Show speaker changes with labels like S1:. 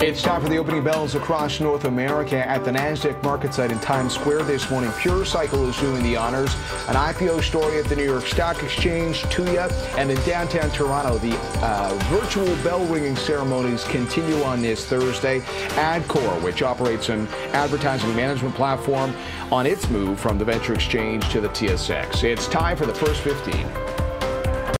S1: It's time for the opening bells across North America at the NASDAQ market site in Times Square this morning. Pure Cycle is doing the honors. An IPO story at the New York Stock Exchange, Tuya, and in downtown Toronto, the uh, virtual bell ringing ceremonies continue on this Thursday. Adcore, which operates an advertising management platform, on its move from the Venture Exchange to the TSX. It's time for the first 15.